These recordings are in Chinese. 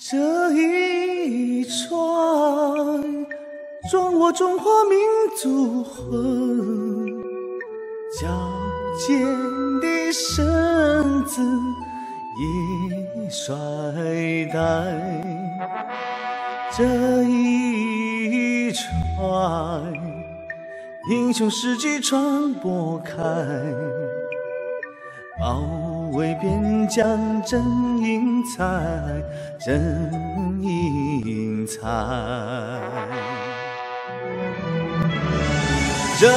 这一串装我中华民族魂，矫健的身子也衰怠。这一串英雄事迹传播开。保为边疆真英才，真英才。这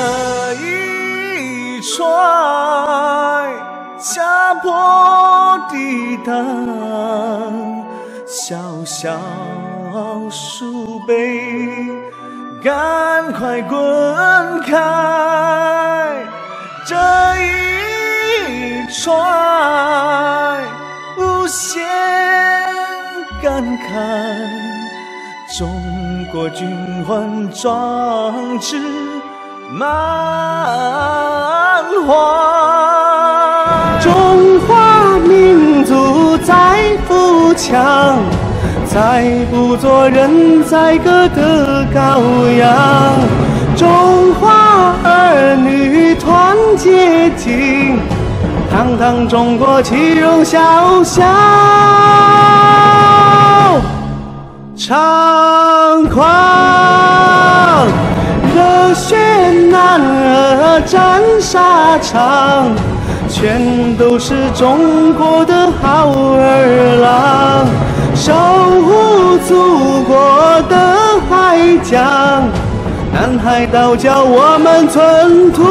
一串下坡的担，小小树背，赶快滚开！这传无限感慨，中国军魂壮志满怀。中华民族再富强，再不做人宰割的羔羊。中华儿女团结紧。堂堂中国岂容小小，猖狂，热血男儿战沙场，全都是中国的好儿郎，守护祖国的海疆，南海岛礁我们寸土。